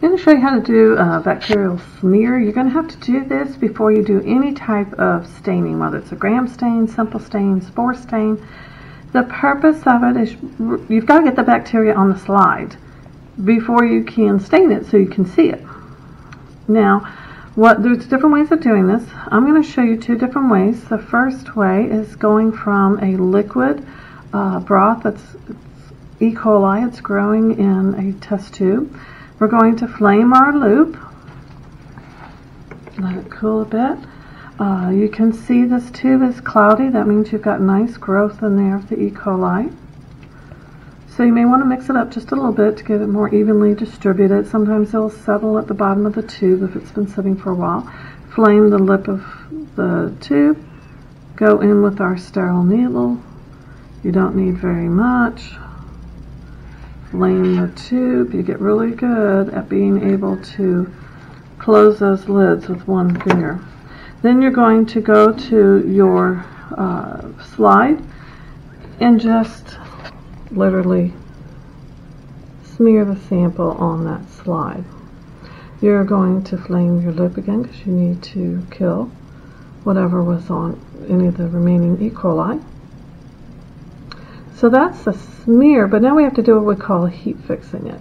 I'm going to show you how to do a bacterial smear. You're going to have to do this before you do any type of staining, whether it's a gram stain, simple stain, spore stain. The purpose of it is you've got to get the bacteria on the slide before you can stain it so you can see it. Now, what there's different ways of doing this. I'm going to show you two different ways. The first way is going from a liquid uh, broth that's E. coli. It's growing in a test tube we're going to flame our loop. Let it cool a bit. Uh, you can see this tube is cloudy. That means you've got nice growth in there of the E. coli. So you may want to mix it up just a little bit to get it more evenly distributed. Sometimes it'll settle at the bottom of the tube if it's been sitting for a while. Flame the lip of the tube. Go in with our sterile needle. You don't need very much flame the tube, you get really good at being able to close those lids with one finger. Then you're going to go to your uh, slide and just literally smear the sample on that slide. You're going to flame your loop again because you need to kill whatever was on any of the remaining E. coli. So that's the smear, but now we have to do what we call heat fixing it.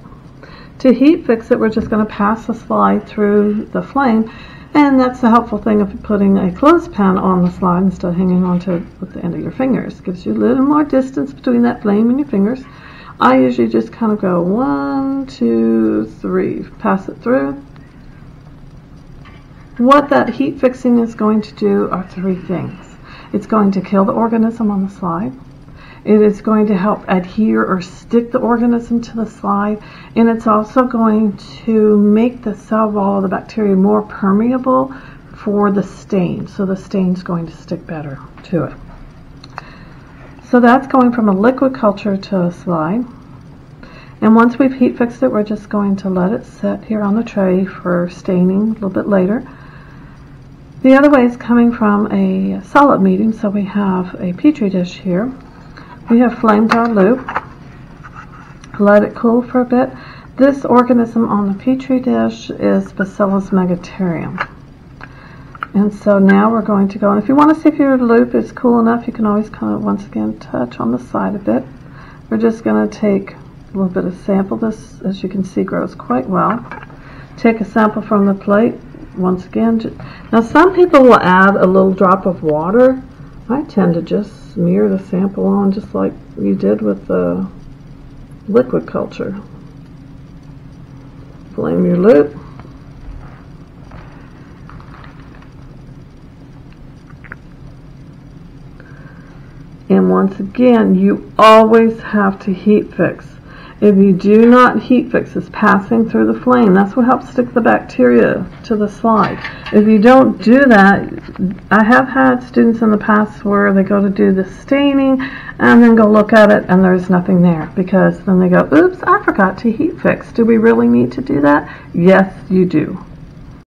To heat fix it, we're just going to pass the slide through the flame, and that's the helpful thing of putting a clothespin on the slide instead of hanging onto it with the end of your fingers. Gives you a little more distance between that flame and your fingers. I usually just kind of go one, two, three, pass it through. What that heat fixing is going to do are three things. It's going to kill the organism on the slide. It is going to help adhere or stick the organism to the slide, and it's also going to make the cell wall of the bacteria more permeable for the stain. So the stain is going to stick better to it. So that's going from a liquid culture to a slide. And once we've heat fixed it, we're just going to let it sit here on the tray for staining a little bit later. The other way is coming from a solid medium, so we have a petri dish here. We have flamed our loop. Let it cool for a bit. This organism on the petri dish is Bacillus megaterium. And so now we're going to go, and if you want to see if your loop is cool enough, you can always kind of once again touch on the side a bit. We're just going to take a little bit of sample. This, as you can see, grows quite well. Take a sample from the plate. Once again, now some people will add a little drop of water. I tend to just smear the sample on just like you did with the liquid culture. Flame your loop. And once again, you always have to heat fix. If you do not heat fix, it's passing through the flame. That's what helps stick the bacteria to the slide. If you don't do that, I have had students in the past where they go to do the staining and then go look at it and there's nothing there because then they go, oops, I forgot to heat fix. Do we really need to do that? Yes, you do.